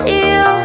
into